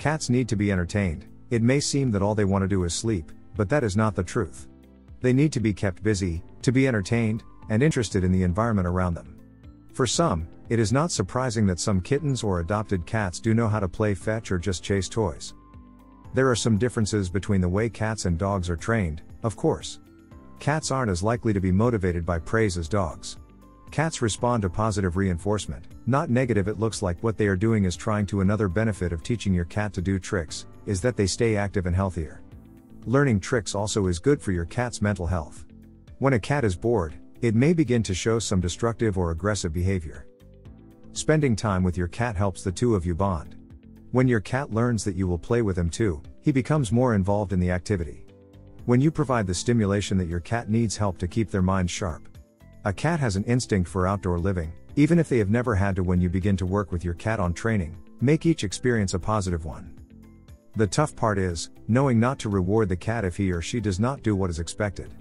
Cats need to be entertained. It may seem that all they want to do is sleep, but that is not the truth. They need to be kept busy, to be entertained, and interested in the environment around them. For some, it is not surprising that some kittens or adopted cats do know how to play fetch or just chase toys. There are some differences between the way cats and dogs are trained, of course. Cats aren't as likely to be motivated by praise as dogs. Cats respond to positive reinforcement, not negative. It looks like what they are doing is trying to another benefit of teaching your cat to do tricks, is that they stay active and healthier. Learning tricks also is good for your cat's mental health. When a cat is bored, it may begin to show some destructive or aggressive behavior. Spending time with your cat helps the two of you bond. When your cat learns that you will play with him too, he becomes more involved in the activity. When you provide the stimulation that your cat needs help to keep their mind sharp. A cat has an instinct for outdoor living, even if they have never had to when you begin to work with your cat on training, make each experience a positive one. The tough part is, knowing not to reward the cat if he or she does not do what is expected.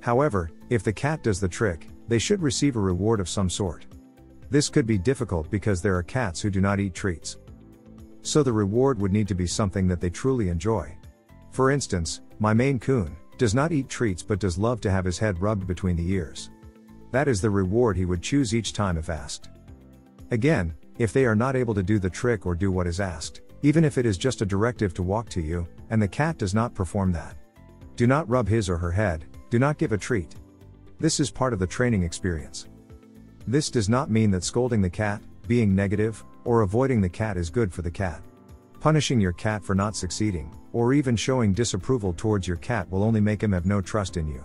However, if the cat does the trick, they should receive a reward of some sort. This could be difficult because there are cats who do not eat treats. So the reward would need to be something that they truly enjoy. For instance, my Maine Coon does not eat treats but does love to have his head rubbed between the ears. That is the reward he would choose each time if asked. Again, if they are not able to do the trick or do what is asked, even if it is just a directive to walk to you, and the cat does not perform that. Do not rub his or her head, do not give a treat. This is part of the training experience. This does not mean that scolding the cat, being negative, or avoiding the cat is good for the cat. Punishing your cat for not succeeding, or even showing disapproval towards your cat will only make him have no trust in you.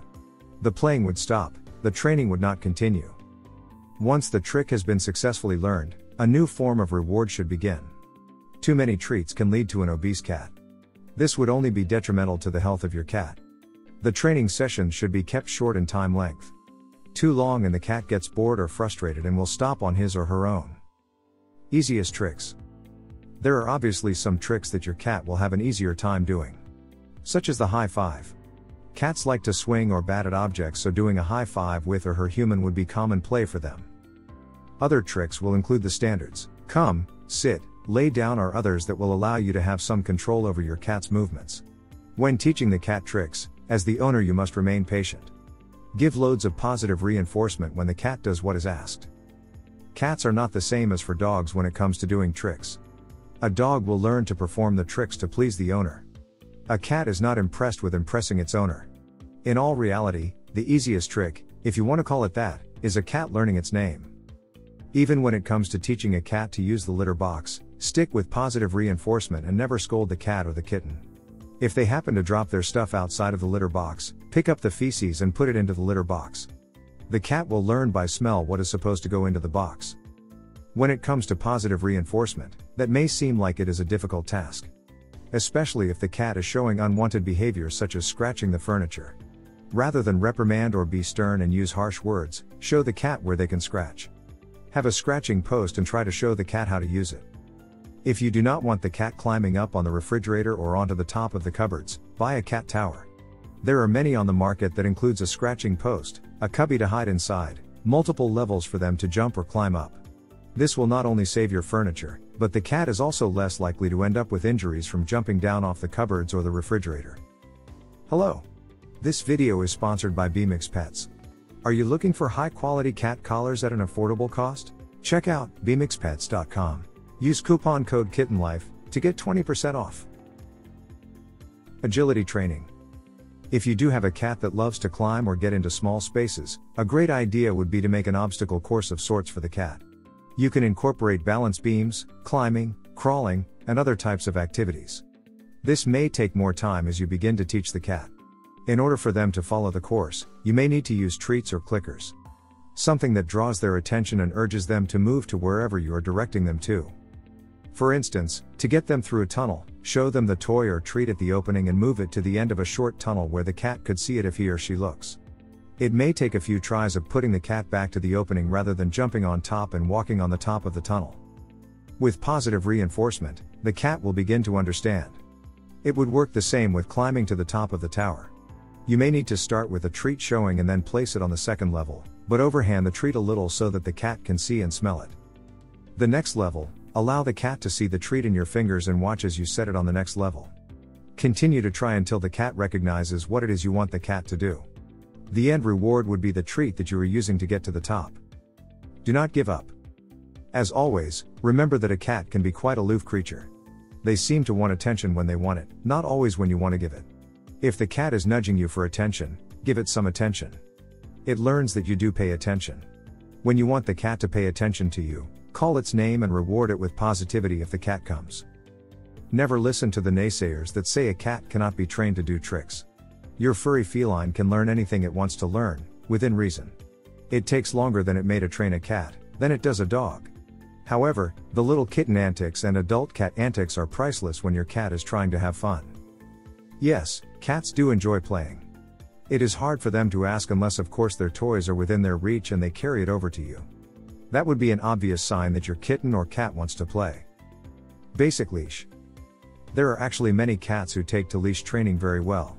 The playing would stop, the training would not continue. Once the trick has been successfully learned, a new form of reward should begin. Too many treats can lead to an obese cat. This would only be detrimental to the health of your cat. The training sessions should be kept short in time length. Too long and the cat gets bored or frustrated and will stop on his or her own. Easiest tricks. There are obviously some tricks that your cat will have an easier time doing. Such as the high five. Cats like to swing or bat at objects, so doing a high five with or her human would be common play for them. Other tricks will include the standards come, sit, lay down, or others that will allow you to have some control over your cat's movements. When teaching the cat tricks, as the owner, you must remain patient. Give loads of positive reinforcement when the cat does what is asked. Cats are not the same as for dogs when it comes to doing tricks. A dog will learn to perform the tricks to please the owner. A cat is not impressed with impressing its owner. In all reality, the easiest trick, if you want to call it that, is a cat learning its name. Even when it comes to teaching a cat to use the litter box, stick with positive reinforcement and never scold the cat or the kitten. If they happen to drop their stuff outside of the litter box, pick up the feces and put it into the litter box. The cat will learn by smell what is supposed to go into the box. When it comes to positive reinforcement, that may seem like it is a difficult task. Especially if the cat is showing unwanted behavior such as scratching the furniture. Rather than reprimand or be stern and use harsh words, show the cat where they can scratch. Have a scratching post and try to show the cat how to use it. If you do not want the cat climbing up on the refrigerator or onto the top of the cupboards, buy a cat tower. There are many on the market that includes a scratching post, a cubby to hide inside, multiple levels for them to jump or climb up. This will not only save your furniture, but the cat is also less likely to end up with injuries from jumping down off the cupboards or the refrigerator. Hello. This video is sponsored by Bemix Pets. Are you looking for high quality cat collars at an affordable cost? Check out bemixpets.com. Use coupon code KittenLife to get 20% off. Agility training. If you do have a cat that loves to climb or get into small spaces, a great idea would be to make an obstacle course of sorts for the cat. You can incorporate balance beams, climbing, crawling, and other types of activities. This may take more time as you begin to teach the cat. In order for them to follow the course, you may need to use treats or clickers. Something that draws their attention and urges them to move to wherever you are directing them to. For instance, to get them through a tunnel, show them the toy or treat at the opening and move it to the end of a short tunnel where the cat could see it if he or she looks. It may take a few tries of putting the cat back to the opening rather than jumping on top and walking on the top of the tunnel. With positive reinforcement, the cat will begin to understand. It would work the same with climbing to the top of the tower. You may need to start with a treat showing and then place it on the second level, but overhand the treat a little so that the cat can see and smell it. The next level, Allow the cat to see the treat in your fingers and watch as you set it on the next level. Continue to try until the cat recognizes what it is you want the cat to do. The end reward would be the treat that you are using to get to the top. Do not give up. As always, remember that a cat can be quite aloof creature. They seem to want attention when they want it, not always when you want to give it. If the cat is nudging you for attention, give it some attention. It learns that you do pay attention. When you want the cat to pay attention to you, call its name and reward it with positivity if the cat comes. Never listen to the naysayers that say a cat cannot be trained to do tricks. Your furry feline can learn anything it wants to learn, within reason. It takes longer than it may to train a cat, than it does a dog. However, the little kitten antics and adult cat antics are priceless when your cat is trying to have fun. Yes, cats do enjoy playing. It is hard for them to ask unless, of course, their toys are within their reach and they carry it over to you. That would be an obvious sign that your kitten or cat wants to play. Basic leash. There are actually many cats who take to leash training very well.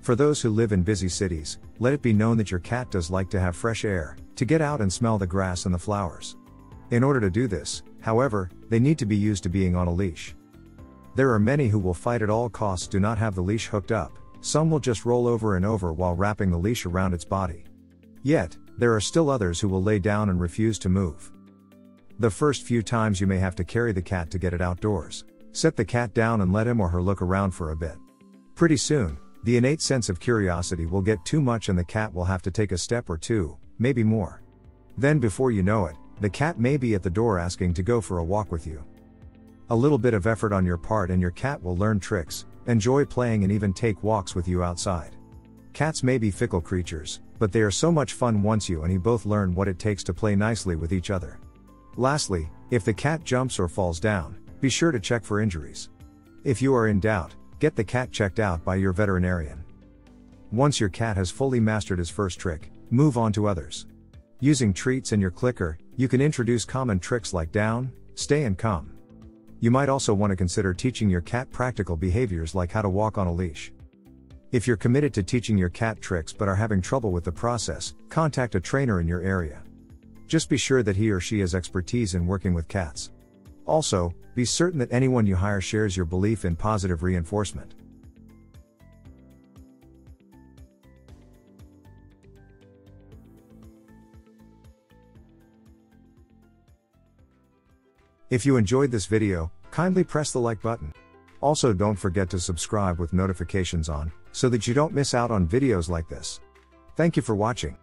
For those who live in busy cities, let it be known that your cat does like to have fresh air, to get out and smell the grass and the flowers. In order to do this, however, they need to be used to being on a leash. There are many who will fight at all costs do not have the leash hooked up, some will just roll over and over while wrapping the leash around its body. Yet, there are still others who will lay down and refuse to move. The first few times you may have to carry the cat to get it outdoors. Set the cat down and let him or her look around for a bit. Pretty soon, the innate sense of curiosity will get too much and the cat will have to take a step or two, maybe more. Then, before you know it, the cat may be at the door asking to go for a walk with you. A little bit of effort on your part and your cat will learn tricks, enjoy playing, and even take walks with you outside. Cats may be fickle creatures, but they are so much fun once you and he both learn what it takes to play nicely with each other. Lastly, if the cat jumps or falls down, be sure to check for injuries. If you are in doubt, get the cat checked out by your veterinarian. Once your cat has fully mastered his first trick, move on to others. Using treats and your clicker, you can introduce common tricks like down, stay, and come. You might also want to consider teaching your cat practical behaviors like how to walk on a leash. If you're committed to teaching your cat tricks but are having trouble with the process, contact a trainer in your area. Just be sure that he or she has expertise in working with cats. Also, be certain that anyone you hire shares your belief in positive reinforcement. If you enjoyed this video, kindly press the like button. Also don't forget to subscribe with notifications on, so that you don't miss out on videos like this. Thank you for watching.